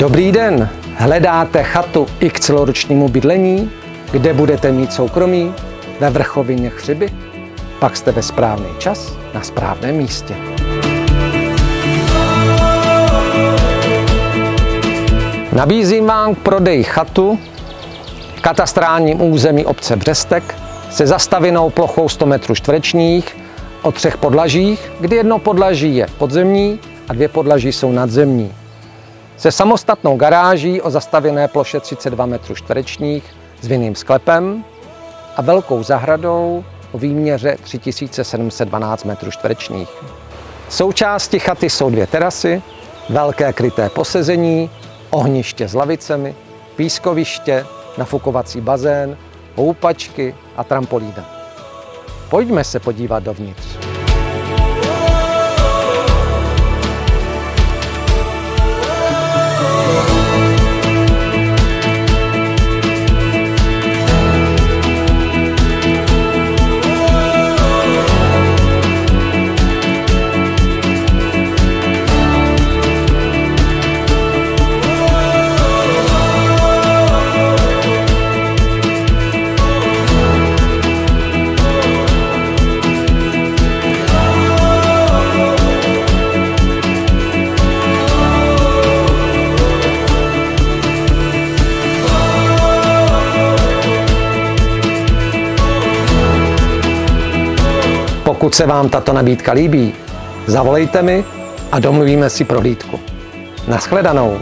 Dobrý den, hledáte chatu i k celoročnímu bydlení, kde budete mít soukromí ve vrchovině Chřiby? Pak jste ve správný čas na správném místě. Nabízím vám k prodeji chatu v katastrálním území obce Břestek se zastavěnou plochou 100 metrů čtverečních o třech podlažích, kdy jedno podlaží je podzemní a dvě podlaží jsou nadzemní. Se samostatnou garáží o zastavěné ploše 32 metrů čtverečních s vinným sklepem a velkou zahradou o výměře 3712 metrů čtverečních. Součástí chaty jsou dvě terasy, velké kryté posezení, ohniště s lavicemi, pískoviště, nafukovací bazén, houpačky a trampolína. Pojďme se podívat dovnitř. Pokud se vám tato nabídka líbí, zavolejte mi a domluvíme si prohlídku. Naschledanou.